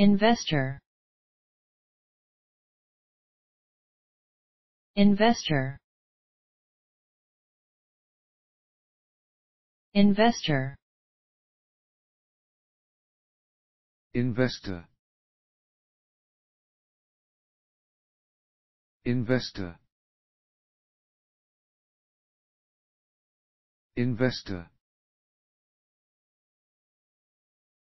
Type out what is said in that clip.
Investor. Investor. Investor. Investor. Investor. Investor.